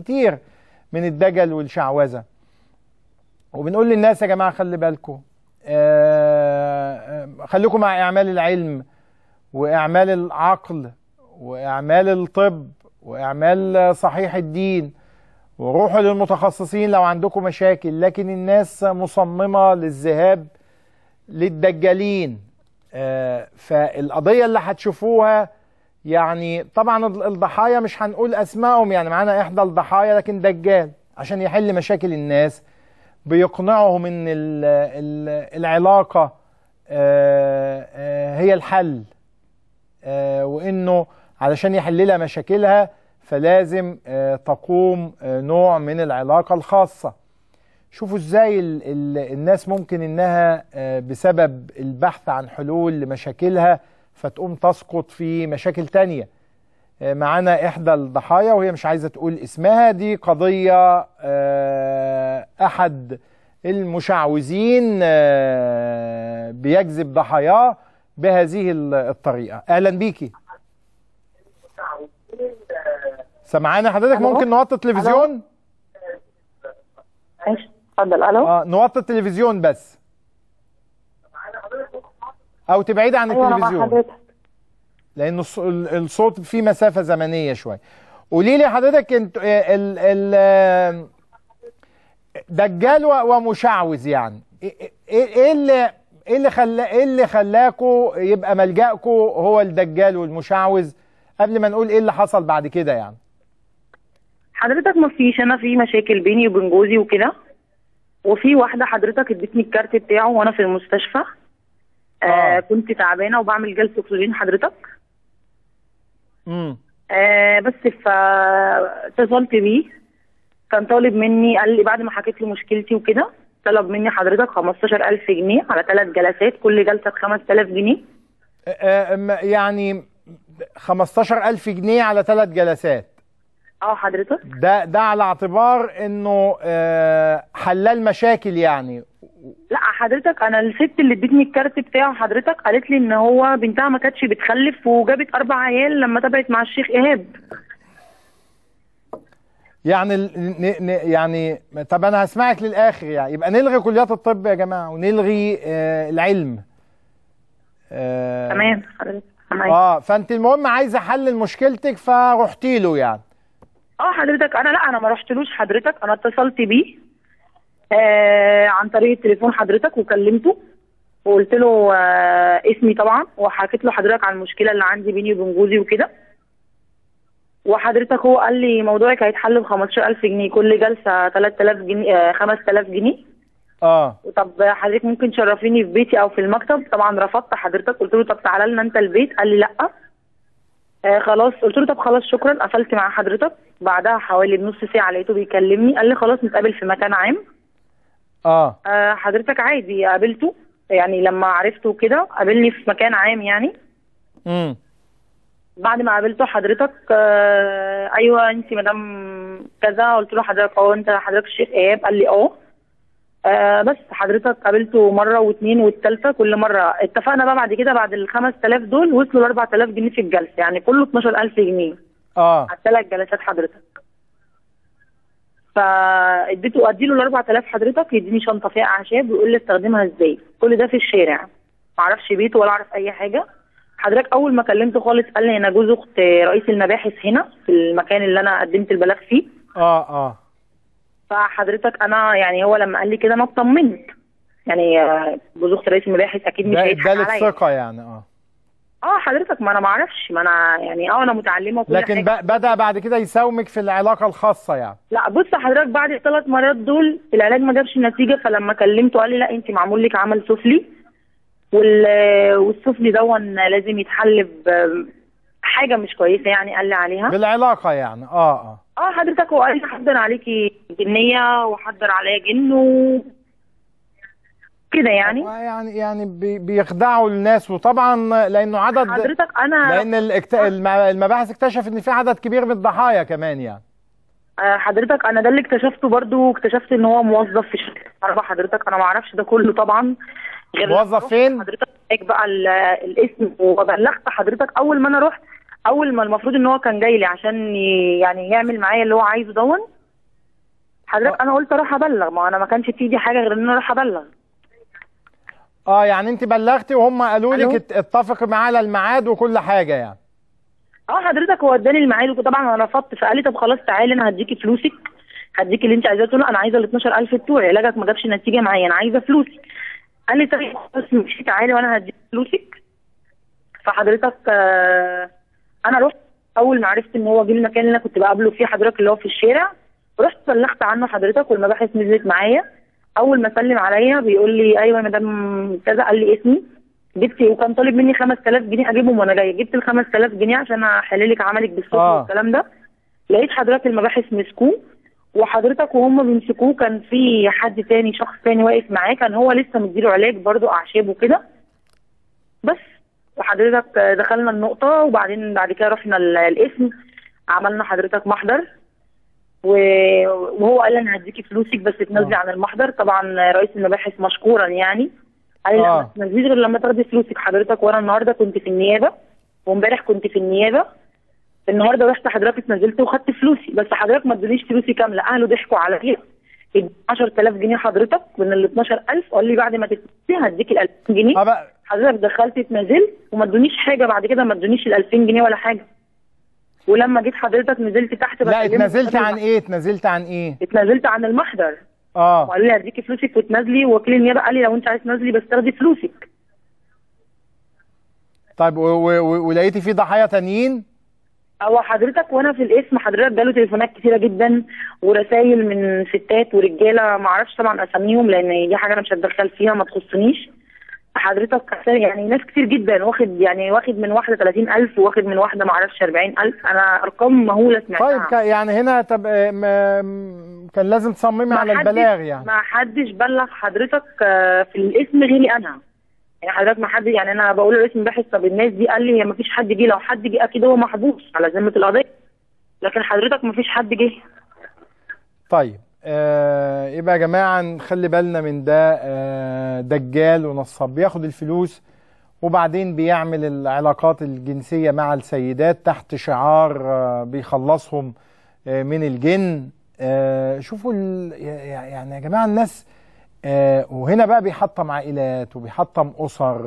كتير من الدجل والشعوذة. وبنقول للناس يا جماعة خلي بالكم خليكم مع إعمال العلم وإعمال العقل وإعمال الطب وإعمال صحيح الدين وروحوا للمتخصصين لو عندكم مشاكل لكن الناس مصممة للذهاب للدجالين. آه فالقضية اللي هتشوفوها يعني طبعا الضحايا مش هنقول أسمائهم يعني معانا إحدى الضحايا لكن دجال عشان يحل مشاكل الناس. بيقنعهم إن ال ال العلاقة آه آه هي الحل وإنه علشان يحل لها مشاكلها فلازم تقوم نوع من العلاقة الخاصة. شوفوا إزاي ال ال الناس ممكن إنها بسبب البحث عن حلول لمشاكلها فتقوم تسقط في مشاكل تانية. معانا إحدى الضحايا وهي مش عايزة تقول اسمها. دي قضية أحد المشعوذين بيجذب ضحاياه بهذه الطريقة. أهلا بيكي. سمعانا حضرتك؟ ممكن نوطي التلفزيون؟ اتفضل. ألو؟ آه نوطي التلفزيون بس. أو تبعدي عن أيوة التلفزيون. لأن الص- ال- الصوت فيه مسافة زمنية شوية. قولي لي حضرتك انت ال ال دجال و- ومشعوذ يعني. إيه إيه- إيه اللي إيه اللي خلا إيه اللي خلاكوا يبقى ملجأكم هو الدجال والمشعوذ؟ قبل ما نقول إيه اللي حصل بعد كده يعني. حضرتك ما فيش أنا في مشاكل بيني وبين جوزي وكده. وفي واحدة حضرتك ادتني الكارت بتاعه وأنا في المستشفى. آه, آه. كنت تعبانة وبعمل جلسة أكسجين حضرتك امم آه بس فاتصلت بيه. كان طالب مني قال لي بعد ما حكيت له مشكلتي وكده طلب مني حضرتك 15000 جنيه على ثلاث جلسات كل جلسة ب 5000 جنيه يعني 15000 جنيه على ثلاث جلسات. آه حضرتك. ده ده على اعتبار إنه آه، حلال مشاكل يعني. لا حضرتك أنا الست اللي ادتني الكارت بتاعه حضرتك قالت لي إن هو بنتها ما كانتش بتخلف وجابت أربع عيال لما تابعت مع الشيخ إيهاب. يعني ال- ن- ن- يعني طب أنا هسمعك للآخر يعني. يبقى نلغي كليات الطب يا جماعة ونلغي آه العلم. آه تمام حضرتك تمام. آه فأنت المهم عايزة حل مشكلتك فرحتي له يعني. آه حضرتك أنا لا أنا ما رحتلوش حضرتك أنا اتصلت بيه. آه عن طريق التليفون حضرتك وكلمته. وقلت له آه اسمي طبعا وحكيت له حضرتك عن المشكلة اللي عندي بيني وبين جوزي وكده. وحضرتك هو قال لي موضوعك هيتحل ب 15000 جنيه كل جلسة 3000 جنيه آه 5000 جنيه. آه. طب حضرتك ممكن تشرفيني في بيتي أو في المكتب؟ طبعا رفضت حضرتك. قلت له طب تعالى لنا أنت البيت. قال لي لأ. آه خلاص. قلت له طب خلاص شكرا. قفلت مع حضرتك. بعدها حوالي بنص ساعة لقيته بيكلمني. قال لي خلاص نتقابل في مكان عام. آه. آه حضرتك عادي قابلته؟ يعني لما عرفته كده قابلني في مكان عام يعني؟ امم بعد ما قابلته حضرتك آه أيوه انت مدام كذا قلت له حضرتك آه أنت حضرتك الشيخ إيهاب؟ قال لي آه آه بس حضرتك قابلته مرة واثنين والثالثه كل مرة. اتفقنا بقى بعد كده بعد ال 5000 دول وصلوا ل 4000 جنيه في الجلسة يعني كله 12000 جنيه. آه. على الثلاث جلسات حضرتك. فاديته اديله ال 4000 حضرتك يديني شنطة فيها أعشاب ويقول لي استخدمها إزاي. كل ده في الشارع. ما أعرفش بيته ولا أعرف أي حاجة. حضرتك أول ما كلمته خالص قال لي أنا جوز أخت رئيس المباحث هنا في المكان اللي أنا قدمت البلاغ فيه. آه آه. فحضرتك أنا يعني هو لما قال لي كده أنا اطمنت. يعني آه، جوز أخت رئيس المباحث أكيد مش ده هيضحك عليا. ثقة يعني آه. آه حضرتك ما أنا ما أعرفش ما أنا يعني آه أنا متعلمة وكل لكن حاجة. ب- بدأ بعد كده يساومك في العلاقة الخاصة يعني. لا بص حضرتك بعد الثلاث مرات دول العلاج ما جابش نتيجة فلما كلمته قال لي لا انت معمول لك عمل سفلي وال والسفلي دون لازم يتحل ب- حاجة مش كويسة يعني قال لي عليها. بالعلاقة يعني آه آه. آه حضرتك هو قال لي حضر عليكي جنية وحضر عليا جن و كده يعني؟ يعني يعني بي- بيخدعوا الناس. وطبعا لأنه عدد حضرتك أنا لأن الاكت... الم- المباحث اكتشفت إن في عدد كبير من الضحايا كمان يعني. آه، حضرتك أنا ده اللي اكتشفته برضو اكتشفت إن هو موظف في شركة كهرباء حضرتك أنا ما أعرفش ده كله طبعا. غير موظف فين؟ حضرتك بقى ال- الاسم. وبلغت حضرتك أول ما أنا رحت أول ما المفروض إن هو كان جاي لي عشان يعني يعمل معايا اللي هو عايزه دون حضرتك أنا قلت أروح أبلغ. ما أنا ما كانش في ايدي حاجة غير إن أنا أروح أبلغ. آه يعني انت بلغتي وهم قالوا؟ لك ات- اتفقي معاه على الميعاد وكل حاجة يعني. آه حضرتك هو اداني الميعاد. وطبعا أنا رفضت. فقال لي طب خلاص تعالي أنا هديكي فلوسك. هديكي اللي انت عايزاه. قلت له أنا عايزة ال 12000 بتوعي. علاجك ما جابش نتيجة معايا. أنا عايزة فلوسي. قال لي طيب خلاص ماشي تعالي وأنا هديك فلوسك. فحضرتك آه أنا رحت. أول ما عرفت إن هو جه المكان اللي أنا كنت بقابله فيه حضرتك اللي هو في الشارع رحت بلغت عنه حضرتك والمباحث نزلت معايا. أول ما سلم عليا بيقول لي أيوه يا مدام كذا قال لي اسمي. جبت وكان طالب مني 5000 جنيه أجيبهم وأنا جاية. جبت ال 5000 جنيه عشان أحل لك عملك بالصوت آه. والكلام ده. لقيت حضرتك المباحث مسكوه وحضرتك وهم بيمسكوه. كان في حد تاني شخص تاني واقف معاه كان هو لسه مديله علاج برضو أعشاب وكده. بس. وحضرتك دخلنا النقطة وبعدين بعد كده رحنا ال- القسم. عملنا حضرتك محضر. وهو قال أنا هديكي فلوسك بس تنزلي آه. عن المحضر. طبعا رئيس المباحث مشكورا يعني. قال لي لا آه. ما تنزليش غير لما تاخدي فلوسك. حضرتك وأنا النهارده كنت في النيابة وامبارح كنت في النيابة. النهارده رحت حضرتك اتنزلت وخدت فلوسي. بس حضرتك ما ادونيش فلوسي كاملة. أهله ضحكوا عليا. ادوني 10000 جنيه حضرتك من ال 12000 قال لي بعد ما تتنزلي هديك ال 2000 جنيه حضرتك دخلت اتنازلت وما ادونيش حاجة. بعد كده ما ادونيش ال 2000 جنيه ولا حاجة. ولما جيت حضرتك نزلت تحت لا اتنازلت عن إيه؟ اتنازلت عن إيه؟ اتنازلت عن المحضر. آه. وقال لي هديكي فلوسك وتنازلي ووكيل النيابة قال لي لو انت عايز تنازلي بس تاخدي فلوسك. طيب ولقيتي في ضحايا تانيين؟ هو حضرتك وأنا في القسم حضرتك جاله تليفونات كتيرة جدا ورسائل من ستات ورجالة ما أعرفش طبعا أساميهم لأن دي حاجة أنا مش هتدخل فيها ما تخصنيش. حضرتك يعني ناس كتير جدا واخد يعني واخد من واحدة 30000 واخد من واحدة ما أعرفش 40000 أنا أرقام مهولة سمعتها. طيب كا- يعني هنا طب آه، كان لازم تصممي على البلاغ يعني. ما حدش بلغ حضرتك آه، في الاسم غيري أنا. يعني حضرتك ما حد يعني أنا بقول للاسم باحث طب الناس دي؟ قال لي ما فيش حد جه. لو حد جه أكيد هو محبوس على ذمة القضية. لكن حضرتك ما فيش حد جه. طيب. آه يبقى يا جماعة نخلي بالنا من ده. آه دجال ونصاب بياخد الفلوس وبعدين بيعمل العلاقات الجنسية مع السيدات تحت شعار آه بيخلصهم من الجن. آه شوفوا يعني يا جماعة الناس وهنا بقى بيحطم عائلات وبيحطم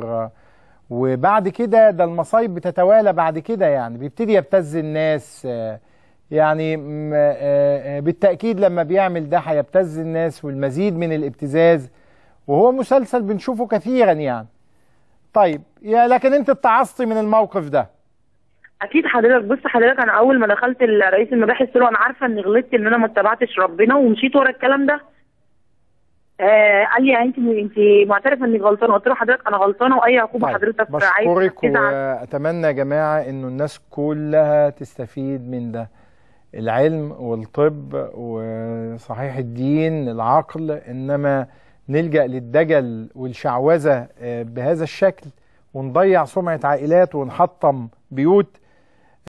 آه وبعد كده ده المصايب بتتوالى بعد كده يعني بيبتدي يبتز الناس. آه يعني آه، آه، بالتأكيد لما بيعمل ده هيبتز الناس والمزيد من الابتزاز وهو مسلسل بنشوفه كثيرا يعني. طيب يا لكن أنت اتعظتي من الموقف ده. أكيد حضرتك. بص حضرتك أنا أول ما دخلت رئيس المباحث قلت له أنا عارفة إني غلطت إن أنا ما اتبعتش ربنا ومشيت ورا الكلام ده. آه قال لي أنت أنت معترفة انك غلطانة؟ قلت له حضرتك أنا غلطانة وأي عقوبة طيب حضرتك عايز بشكرك وأتمنى يا جماعة إنه الناس كلها تستفيد من ده. العلم والطب وصحيح الدين العقل إنما نلجأ للدجل والشعوذة آه، بهذا الشكل ونضيع سمعة عائلات ونحطم بيوت